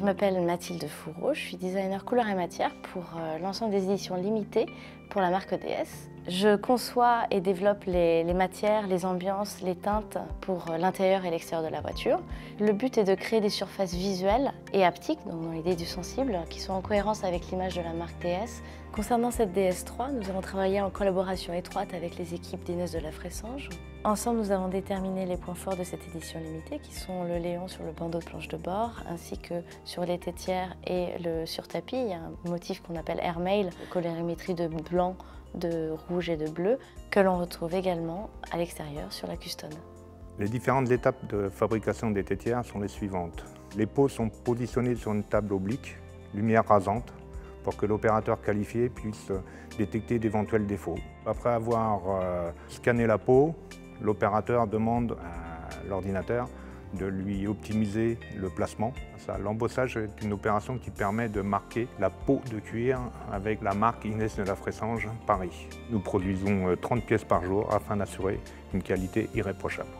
Je m'appelle Mathilde Fourreau, je suis designer couleur et matière pour euh, l'ensemble des éditions limitées pour la marque EDS. Je conçois et développe les, les matières, les ambiances, les teintes pour euh, l'intérieur et l'extérieur de la voiture. Le but est de créer des surfaces visuelles et haptiques, donc dans l'idée du sensible, qui sont en cohérence avec l'image de la marque DS. Concernant cette DS3, nous avons travaillé en collaboration étroite avec les équipes d'Inès de la Fressange. Ensemble, nous avons déterminé les points forts de cette édition limitée, qui sont le léon sur le bandeau de planche de bord, ainsi que sur les tétières et le surtapis. Il y a un motif qu'on appelle airmail, colorimétrie de blanc, de rouge et de bleu, que l'on retrouve également à l'extérieur sur la custode. Les différentes étapes de fabrication des tétières sont les suivantes. Les pots sont positionnés sur une table oblique, lumière rasante, pour que l'opérateur qualifié puisse détecter d'éventuels défauts. Après avoir euh, scanné la peau, l'opérateur demande à l'ordinateur de lui optimiser le placement. L'embossage est une opération qui permet de marquer la peau de cuir avec la marque Inès de la Fressange Paris. Nous produisons 30 euh, pièces par jour afin d'assurer une qualité irréprochable.